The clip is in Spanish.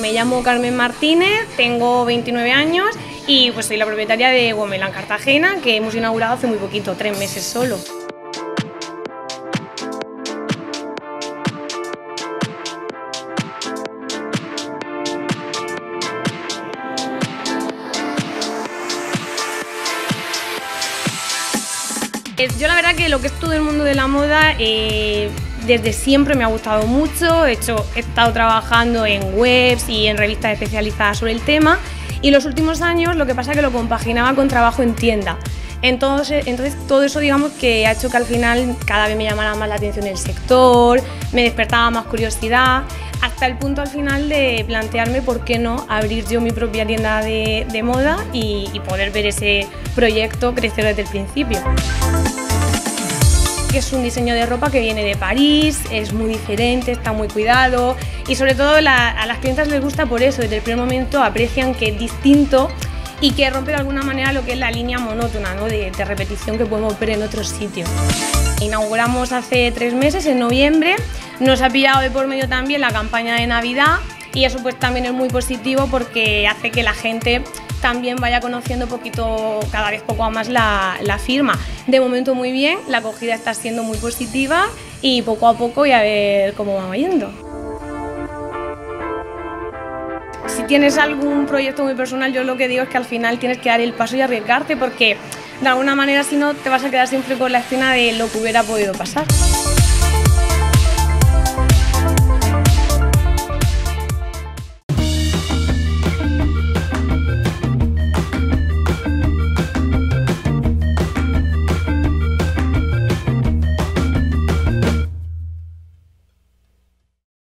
Me llamo Carmen Martínez, tengo 29 años y pues soy la propietaria de Womelan Cartagena, que hemos inaugurado hace muy poquito, tres meses solo. Yo la verdad que lo que es todo el mundo de la moda eh, desde siempre me ha gustado mucho, de hecho he estado trabajando en webs y en revistas especializadas sobre el tema. Y los últimos años lo que pasa es que lo compaginaba con trabajo en tienda. Entonces, entonces todo eso digamos que ha hecho que al final cada vez me llamara más la atención el sector, me despertaba más curiosidad, hasta el punto al final de plantearme por qué no abrir yo mi propia tienda de, moda y, y poder ver ese proyecto crecer desde el principio que es un diseño de ropa que viene de París, es muy diferente, está muy cuidado y sobre todo a las clientas les gusta por eso, desde el primer momento aprecian que es distinto y que rompe de alguna manera lo que es la línea monótona ¿no? de, de repetición que podemos ver en otros sitios. Inauguramos hace tres meses, en noviembre, nos ha pillado de por medio también la campaña de Navidad y eso pues también es muy positivo porque hace que la gente también vaya conociendo poquito, cada vez poco más la, firma. De momento muy bien, la acogida está siendo muy positiva y poco a poco y a ver cómo va yendo. Si tienes algún proyecto muy personal, yo lo que digo es que al final tienes que dar el paso y arriesgarte porque de alguna manera si no te vas a quedar siempre con la escena de lo que hubiera podido pasar.